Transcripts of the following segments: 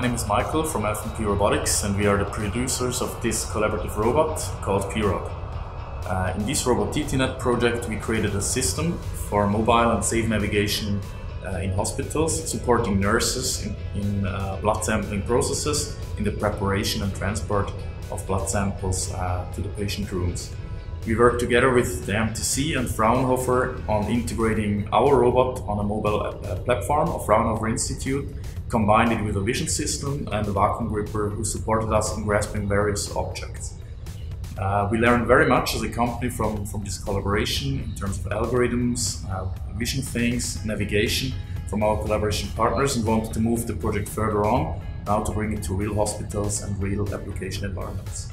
name is Michael from F&P Robotics and we are the producers of this collaborative robot called P-Rob. Uh, in this ROBOTT-NET project we created a system for mobile and safe navigation uh, in hospitals, supporting nurses in, in uh, blood sampling processes in the preparation and transport of blood samples uh, to the patient rooms. We work together with the MTC and Fraunhofer on integrating our robot on a mobile uh, platform of Fraunhofer Institute, combined it with a vision system and a vacuum gripper who supported us in grasping various objects. Uh, we learned very much as a company from, from this collaboration in terms of algorithms, uh, vision things, navigation from our collaboration partners and wanted to move the project further on, now to bring it to real hospitals and real application environments.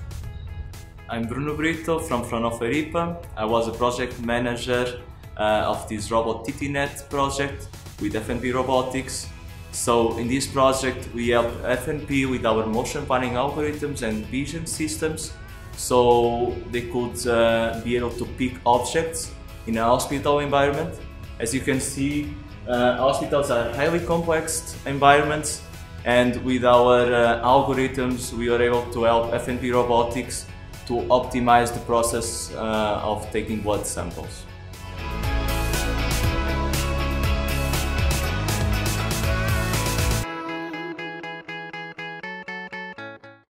I'm Bruno Brito from Fraunhofer IPA. I was a project manager uh, of this ROBOTT-NET project with F&P Robotics. So in this project we help F&P with our motion planning algorithms and vision systems so they could uh, be able to pick objects in a hospital environment. As you can see, uh, hospitals are highly complex environments and with our uh, algorithms we are able to help F&P Robotics to optimize the process uh, of taking blood samples.